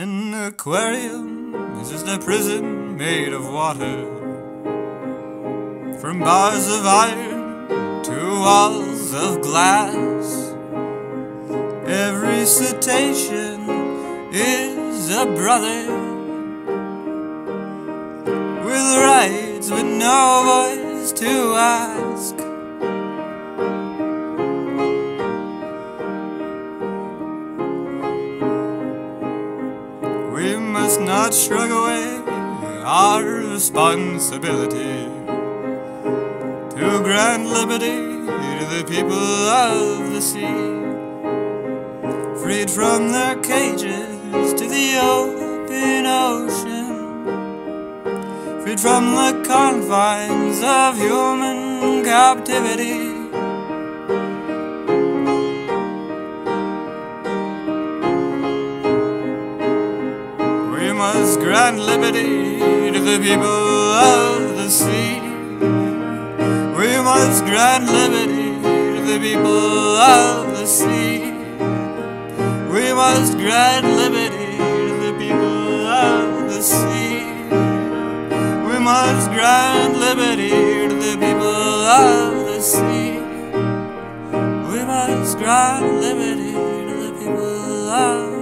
An aquarium is just a prison made of water. From bars of iron to walls of glass. Every cetacean is a brother. With rights but no voice to ask. We must not shrug away our responsibility to grant liberty to the people of the sea, freed from their cages to the open ocean, freed from the confines of human captivity. Must grant liberty to the people of the sea. We must grant liberty to the people of the sea. We must grant liberty to the people of the sea. We must grant liberty to the people of the sea. We must grant liberty to the people of